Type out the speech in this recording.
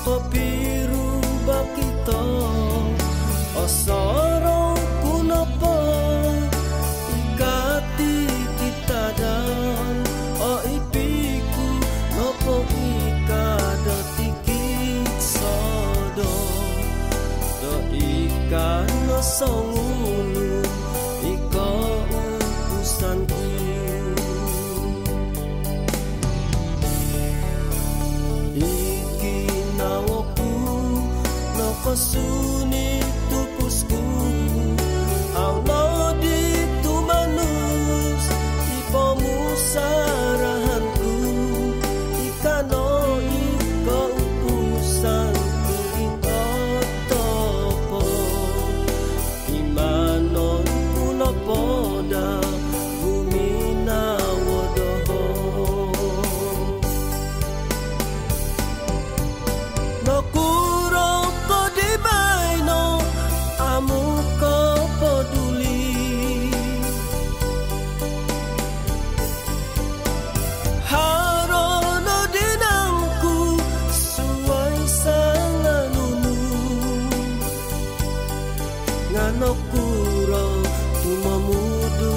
Apa biru bakito Osoro kunopo Ikati kita dan O ipiku nopo ikado tikit sodo Do ikano songun nga nokuro tumamudu